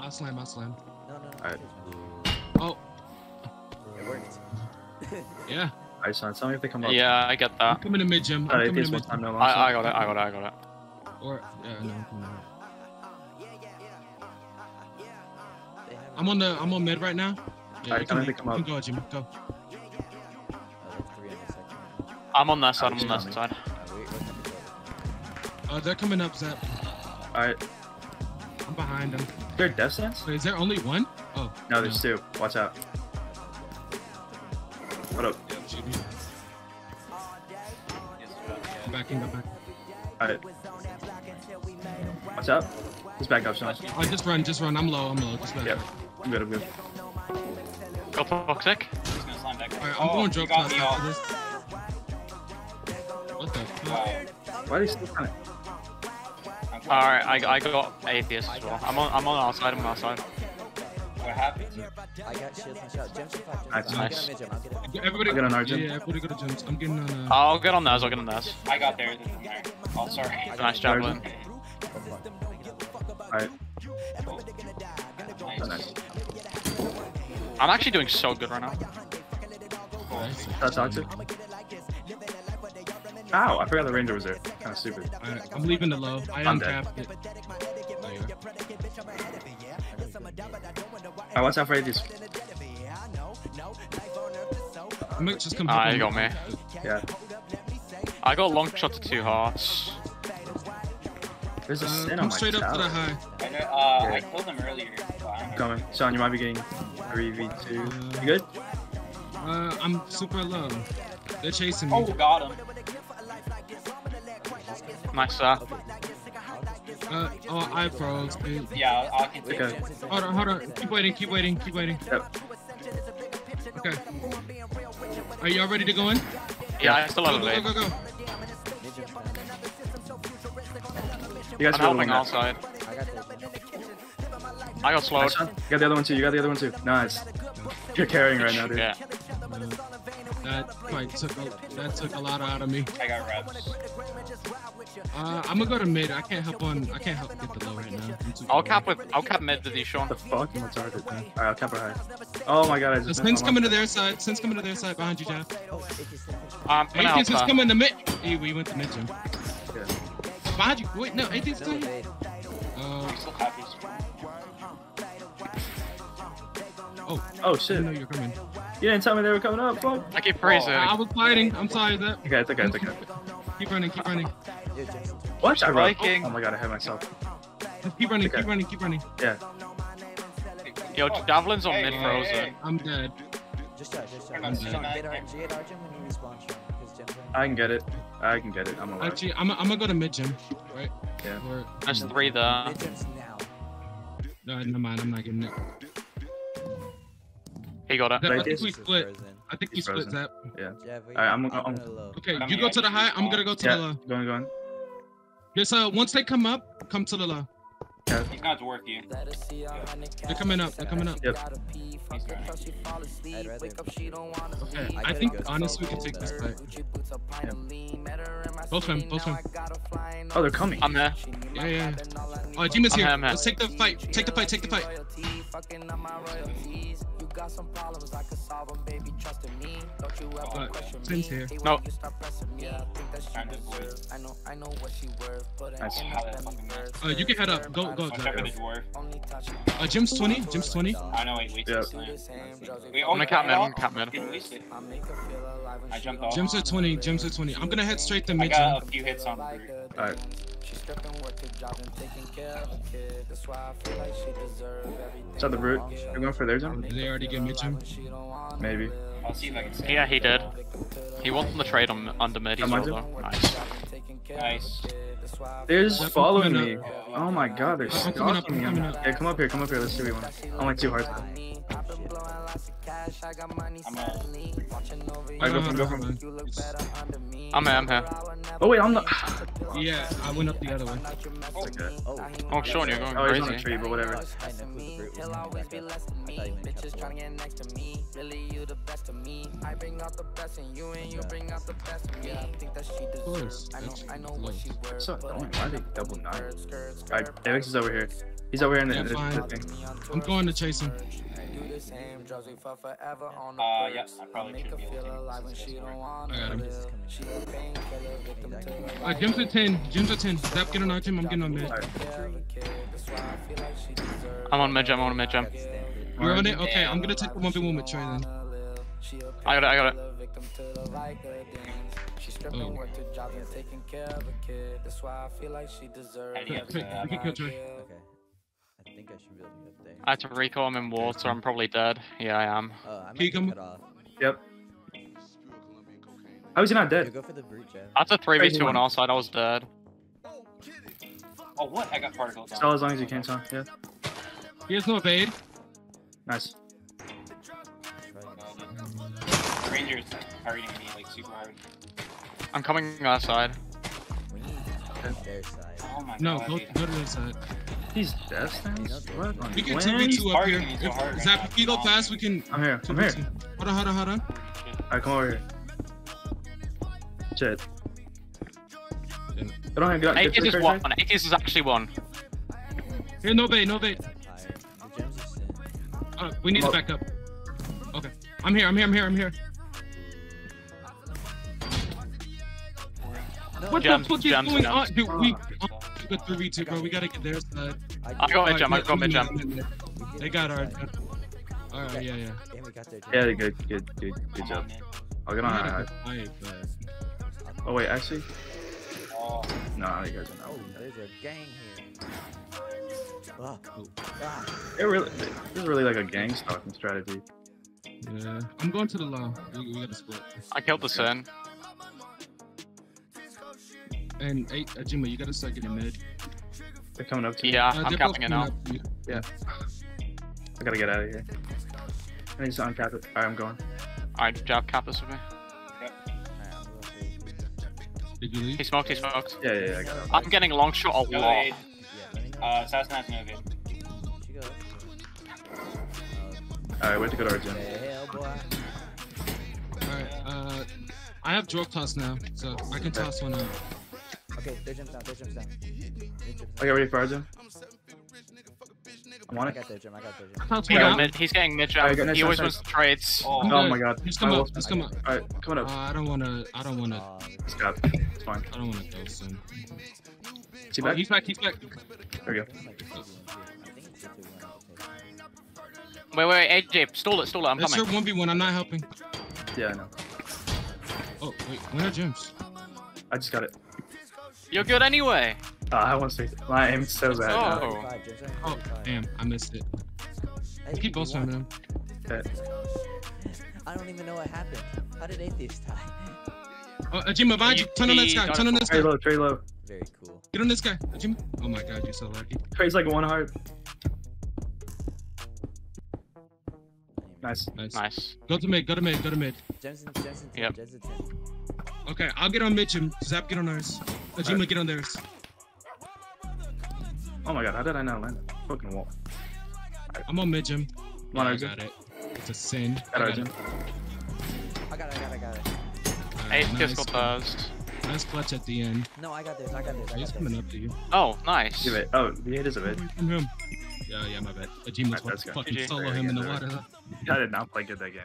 I'll slam. I'll slam. No, no, no. Alright. Oh, It worked. yeah. Alright, son, tell me if they come up. Yeah, I get I'm that. coming to mid gym. I'm Alright, coming to mid time, no I, I got it. I got it. I got it. Or yeah, no, I'm coming out. I'm on the. I'm on mid right now. Yeah, Alright, tell me if they come you up. can go, Jimmy. Go. there's three on the section. I'm on that side. I'm on that side. Uh, wait, wait, let me go. Uh, they're coming up, Zap. Alright, I'm behind them. They're death stance? Wait, is there only one? Oh. No, there's two. Watch out. What up? Yeah, shoot me. Backing up. Back. Alright. Watch out. Just back up, Sean. Oh, just run. Just run. I'm low. I'm low. Just back. Yep. I'm good, I'm good. Go toxic. He's gonna slam back. Alright, I'm Oh, going you drop got top after all. this. What the fuck? Wow. Why are they still kind of... I'm fine. All right, I, I got atheist as well. I'm on I'm on our side. I'm on our side. What happened? I got shields and shot. Jump to five. Nice. Jump Nice. Get a mid jump. I'll get a Yeah, Everybody, I'll get on our yeah, everybody go to gyms. I'm getting on. Uh, I'll get on theirs. I'll get on theirs. I got there. This there. Oh, sorry. Nice javelin. Alright, Nice. nice. I'm actually doing so good right now. nice. That's toxic. Ow, I forgot the ranger was there. Kind of stupid. Alright, I'm leaving the low. I I'm dead. uncapped it. There you go. Alright, watch out for these. I might just come. Ah, you got me. Yeah. I got long shot to two hearts. There's a Uh, sin on come my straight up to the tower. high. I know. Uh, Yeah. I killed him earlier. but I don't. Coming. Sean, you might be getting 3v2. You good? Uh, I'm super low. They're chasing me. Oh, got him. Nice uh, Uh, oh, I froze. dude. Yeah, I'll, I'll continue. Okay. Hold on, hold on. Keep waiting, keep waiting, keep waiting. Yep. Okay. Are y'all ready to go in? Yeah, I still Go, have a go, lead. go, go, go. You guys I'm feel helping one our that. side. I got the. I got slowed. Nice, You got the other one too. You got the other one too. Nice. You're carrying right now, dude. Yeah. That fight took a, that took a lot out of me. I got reps. Uh, I'm gonna go to mid. I can't help on. I can't help get the low right now. I'm too I'll cap with I'll cap mid with you, Sean. The fuck? I'm a target, man. Alright, I'll cap her high. Oh my god, I just. Sin's coming to their side. Sin's coming to their side behind you, Jeff. Oh, it is. I'm Atheist is coming to mid. Hey, we went to mid gym. Yeah. Behind you. Wait, no. Atheist is No coming. evade. Uh, We still have this. oh, Oh I shit. didn't know you were coming. You didn't tell me they were coming up. Fuck. I keep praising. I was fighting. I'm sorry, that. Okay, it's okay, it's okay. Keep running, keep running. Yo, Jackson. What? I run. Viking. Oh my god, I hit myself. Keep running, Okay. keep running, keep running. Yeah. Yo, javelin's on Hey, mid hey, frozen. hey. I'm dead. Just shot, just shot. I'm dead. get, our, get our gym when you respawn, Sean. Because Jim's running. I can get it. I can get it. I'm alive. Actually, I'm, I'm gonna go to mid gym, right? Yeah. Or, There's three there. Mid gym's now. no, never mind. I'm not getting it. He got it. I think we split. frozen. I think we split frozen. that. Jeff, we- Alright, I'm- I'm I'm- gonna. Okay, you go to the high. I'm gonna go to the Yeah, low. going, going. Just uh, once they come up, come to the low. He's gonna dwarf you. They're coming up. They're coming up. Yep. He's trying. I'd rather. Okay, I I think honestly we can take this though. fight. Both of them, both of them. Oh, they're coming. I'm here. Yeah, yeah. yeah. Oh, Jim is here. here, I'm here. Let's take the fight. Take the fight. Take the fight. But Sin's here. No. Trying to avoid. Nice. How that fucking works. Uh, you can head up. Go, go. Watch out Zach. for the dwarf. Uh, Jim's 20. Jim's 20. I know, wait, wait. Yeah. till it's slam. Wait, I'm oh, gonna you cap got mid. it I'm off? gonna cap mid. Didn't waste it. I jumped off. Jim's at 20. Jim's at 20. I'm gonna head straight to mid gym. got a few hits on brute. Alright. Is that the brute? You're going for their jump? Did they already get mid gym? Maybe. I'll see if I can save. Yeah, he did. He won the trade on under mid. He's Am well though. Nice. Nice. They're just following me. Oh my god, they're I'm stalking me. I'm coming up. Yeah, come up here, come up here. Let's do want. I'm like two hearts. I'm a. Alright, go Uh, from, go from. I'm here. I'm here. Oh wait, I'm not. Yeah, I went up the other way. It's okay. Oh, Oh, Sean, you're going Oh, he's on a tree, but whatever. I know who the brute was. I thought you meant Captain. Of course. That's close. It's so annoying. Why are they double nine? Alright, Alex is over here. He's over here in the, Yeah, the, the thing. I'm going to chase him. Do the same drugs we fuck forever on the Uh, yeah, I probably Make should her be feel alive when she don't wanna live. She a painkiller, victim to the Uh, Jim's at 10. Jim's at 10. Zap, get on our team. I'm getting on mid. Alright. That's why I feel like she deserves I'm on mid jump. I'm on mid jump. You're on it? Okay, I'm gonna take the 1v1 with Trey then. I got it. I got it. victim to the Vicodins. She stripping Oh. work to jobs and taking care of a kid. That's why I feel like she deserves Hey, Quick, quick, we can kill Trey. Okay. I think I should be able to get there. I had to recall him in water. I'm probably dead. Yeah, I am. Uh, I might Can you get come- off. Yep. How is he not Yeah, dead? go for the brute, Jeff. That's a 3v2 on one. our side. I was dead. Oh, what? I got particles on. Stall as long as you can, son. Yeah. He has no evade. Nice. The Rangers targeting me like super hard. I'm coming our side. We need to their side. Oh my No, god. go, go to the side. He's death stance? What? We can when? 2v2 up here. targeting me hard If, right Zap, now. if you go fast, we can. I'm here. I'm here. Hold on, hold on, hold on. Alright, come over here. Shit. Get on here. Get on. Aegis Get is one. Trey. Aegis is actually one. Here, no bait, no bait. Tired. The gems are sin. Uh, we need to back up. Okay. I'm here, I'm here, I'm here, I'm here. What Gems- the fuck is going on? Dude, we. Oh, 3v2, bro. We gotta get their side. I got mid jump. I got mid jump. They got our. Alright, yeah, yeah. And we got their Yeah, gem. good, good, good, good job. I'll get We on. had a fight, but- Oh wait, actually, Oh, no, you guys are Oh, not. there's a gang here. Ah. It really, this is really like a gang stalking strategy. Yeah. I'm going to the low. We, we gotta split. I killed the Sin. And hey, uh, Jimmy, you gotta start getting mid. They're coming up to me. Yeah, Uh, I'm they're capping it now. coming up to you. I gotta get out of here. I need to uncap it. Alright, I'm going. Alright, jab cap this with me. Alright, I'm going for- Did you leave? He smoked. He smoked. Yeah, yeah, yeah, I got it. I'm getting long shot a no lot. aid. Yeah, let me know. Uh, Assassin has no aid. She goes. Alright, we have to go to our gym. The hell, boy. Alright, uh, I have drug toss now, so I can toss one out. Okay, their gem's down. Their gem's down. Their gem's I down. got ready for our gym. I'm on I it. got their gem. I got their I gem. toss He got mid, he's getting mid Alright, jab. good, nice, He always nice, wants to trades. Oh, I'm Oh my god. Just come I up. will- Just come up. Alright, coming Uh, up. I don't wanna. I don't wanna. Uh, Scott. It's fine. I don't wanna ghost him. Is he Oh, back? he's back. He's back. There we go. I might just do one too. I think it's just a one. Wait, wait, wait, AJ, stall it, stall it. I'm That's your one v one. I'm not helping. Yeah, I know. Oh wait, where are gems? I just got it. You're good anyway. Uh, I want to say my aim's so bad. Oh. 35, gems are Oh damn, I missed it. Hey, Keep both we won. spamming him. I don't even know what happened. How did Atheist die? Oh, Jimmy, behind you. Turn on this guy. Turn on for- this Trey guy. low, Trey low. Very cool. Get on this guy. Jimmy. Oh my god, you're so lucky. Trey's like one heart. Nice. Nice. Nice. Go to mid. Go to mid. Go to mid. Gems and gems Yep. gems and 10. Okay, I'll get on mid, Jim. Zap, get on ours. Ajima, Jimmy, get on theirs. Oh my god, how did I not land? Fucking wall. I'm on mid, Jim. I got it. It's a sin. Got I got it. I got it, I got it, I got it. Hey, Alright, nice. got buzzed. Nice clutch at the end. No, I got this, I got this, I He's got coming this. up to you. Oh, nice. Give it. Oh, he eight is a bit. Away From him. Yeah, yeah, my bad. Ajima was Alright, that's good. fucking solo him in the good, water. I did not play good that game.